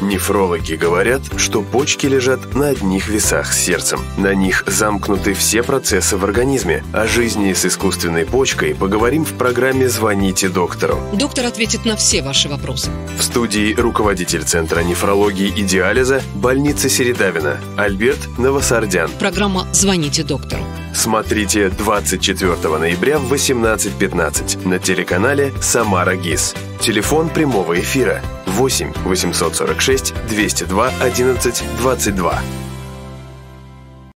Нефрологи говорят, что почки лежат на одних весах с сердцем. На них замкнуты все процессы в организме. О жизни с искусственной почкой поговорим в программе «Звоните доктору». Доктор ответит на все ваши вопросы. В студии руководитель Центра нефрологии и диализа больницы Середавина Альберт Новосардян. Программа «Звоните доктору». Смотрите 24 ноября в 18.15 на телеканале «Самара ГИС». Телефон прямого эфира 8 846 202 11 22.